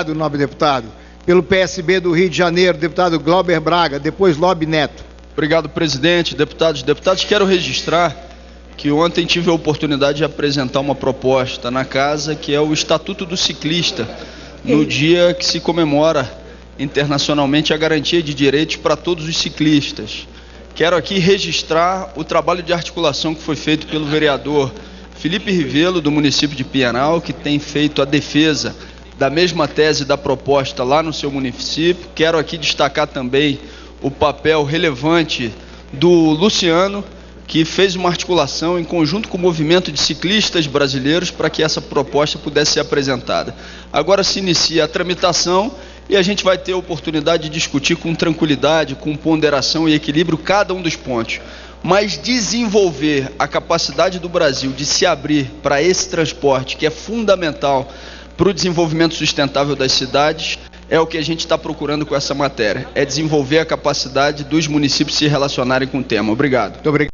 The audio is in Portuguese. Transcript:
Obrigado, nobre deputado. Pelo PSB do Rio de Janeiro, deputado Glauber Braga, depois Lobe Neto. Obrigado, presidente, deputados. Deputados, quero registrar que ontem tive a oportunidade de apresentar uma proposta na casa que é o Estatuto do Ciclista, no dia que se comemora internacionalmente a garantia de direitos para todos os ciclistas. Quero aqui registrar o trabalho de articulação que foi feito pelo vereador Felipe Rivelo, do município de Pianal, que tem feito a defesa da mesma tese da proposta lá no seu município. Quero aqui destacar também o papel relevante do Luciano, que fez uma articulação em conjunto com o movimento de ciclistas brasileiros para que essa proposta pudesse ser apresentada. Agora se inicia a tramitação e a gente vai ter a oportunidade de discutir com tranquilidade, com ponderação e equilíbrio cada um dos pontos. Mas desenvolver a capacidade do Brasil de se abrir para esse transporte, que é fundamental para o desenvolvimento sustentável das cidades, é o que a gente está procurando com essa matéria. É desenvolver a capacidade dos municípios se relacionarem com o tema. Obrigado. Muito obrigado.